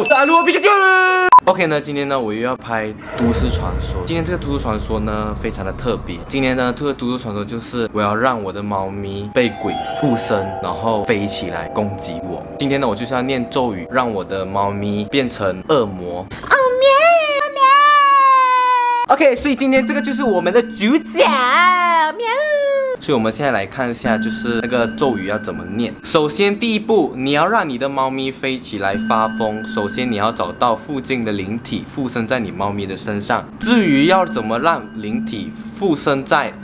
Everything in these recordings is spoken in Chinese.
我是阿鲁皮卡丘。OK 呢，今天呢我又要拍都市传说。今天这个都市传说呢非常的特别。今天呢这个都市传说就是我要让我的猫咪被鬼附身，然后飞起来攻击我。今天呢我就是要念咒语，让我的猫咪变成恶魔。哦喵喵。OK，所以今天这个就是我们的主角喵。所以，我们现在来看一下，就是那个咒语要怎么念。首先，第一步，你要让你的猫咪飞起来发疯。首先，你要找到附近的灵体附身在你猫咪的身上。至于要怎么让灵体附身在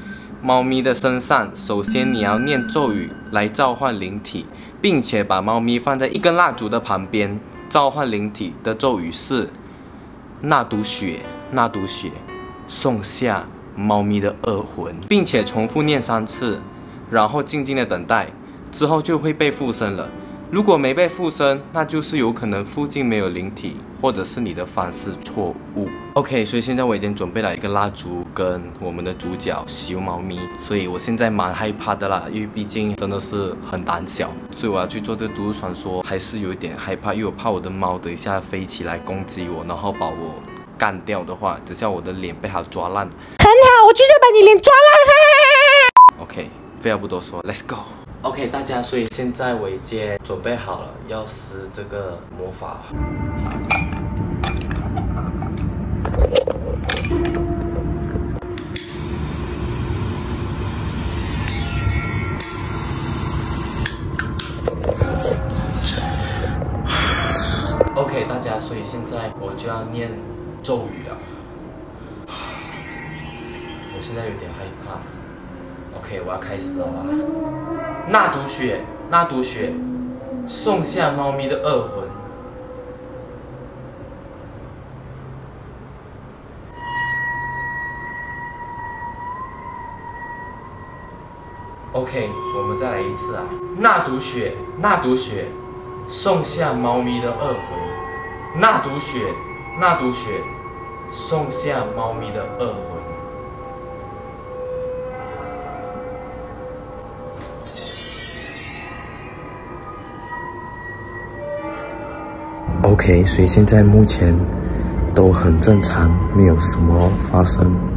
猫咪的身上，首先你要念咒语来召唤灵体，并且把猫咪放在一根蜡烛的旁边。召唤灵体的咒语是：那毒血，那毒血，送下。猫咪的恶魂，并且重复念三次，然后静静的等待，之后就会被附身了。如果没被附身，那就是有可能附近没有灵体，或者是你的方式错误。OK，所以现在我已经准备了一个蜡烛跟我们的主角熊猫咪，所以我现在蛮害怕的啦，因为毕竟真的是很胆小，所以我要去做这个都市传说，还是有一点害怕，因为我怕我的猫等一下飞起来攻击我，然后把我。干掉的话，只像我的脸被它抓烂。很好，我就是要把你脸抓烂。OK，废话不多说，Let's go。OK，大家，所以现在我已经准备好了，要施这个魔法。OK，大家，所以现在我就要念。咒语啊！我现在有点害怕。OK，我要开始了啦。那毒血，那毒血，送下猫咪的恶魂。OK，我们再来一次啊！那毒血，那毒血，送下猫咪的恶魂。那毒血，那毒血。送下猫咪的恶魂。OK，所以现在目前都很正常，没有什么发生。